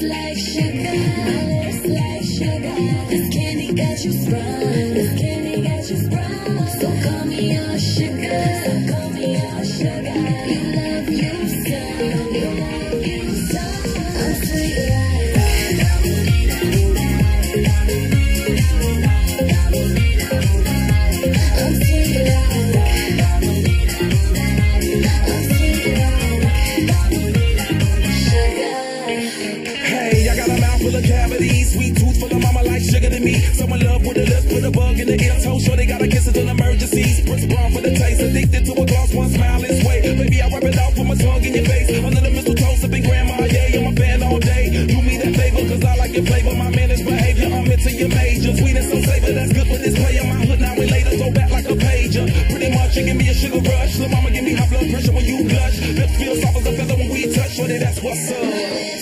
lips like sugar, lips like sugar. This candy got you sprung, sweet tooth full of mama like sugar to me. Someone love with a lip, put a bug in the ear, toe sure they gotta kiss it in emergencies. Prince Brown for the taste, addicted to a gloss, one smile is way. Baby, I wipe it off with my tongue in your face. Under the mistletoe, sipping grandma, yeah, I'm a fan all day. Do me that favor, cause I like your flavor. My managed behavior, I'm into your major. Sweet and so savor, that's good for this player. My hood now and later, throw back like a pager. Pretty much, you give me a sugar rush. Lil' mama, give me high blood pressure when you blush. Lips feel soft as a feather when we touch, shorty, that's what's up.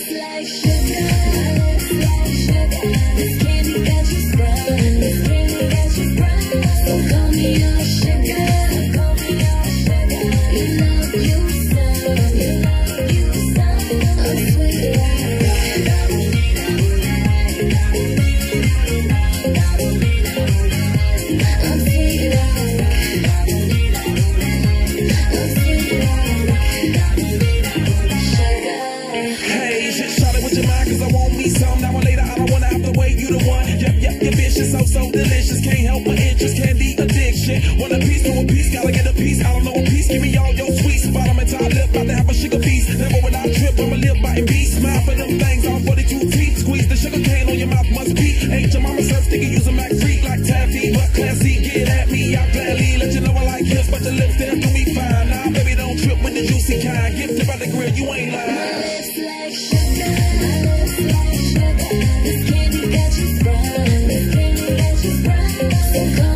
Want a piece to a piece, gotta get a piece. I don't know a piece, give me all your sweets. Bottom and top lip, about to have a sugar feast. Never when I trip, I'm a lip biting beast. Smile for them things, all 42 teeth. Squeeze the sugar cane on your mouth, must be. Ain't your mama serve sticky, use a Mac freak like taffy. But classy, get at me, I gladly let you know I like this. But your lips, them do me fine. Nah, baby, don't trip with the juicy kind. Gifted by the grill, you ain't lying. candy got you sprung, this candy got you sprung.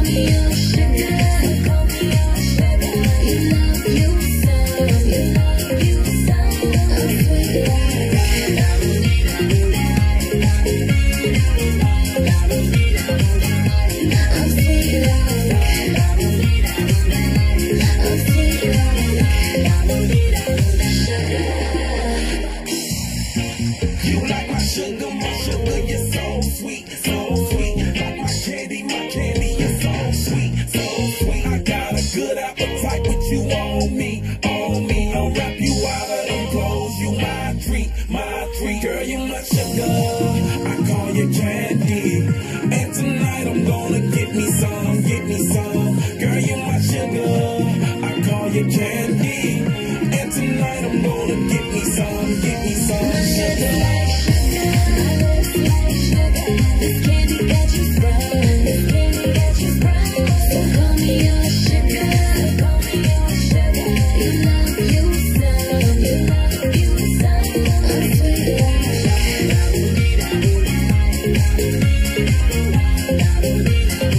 Candy, you're so sweet, so sweet. I got a good appetite, but you on me, on me. I'll wrap you out of them clothes. You my treat, my treat. Girl, you my sugar. I call you candy. And tonight I'm gonna get me some, get me some. Girl, you my sugar. I call you candy. And tonight I'm gonna get me some, get me some. baby.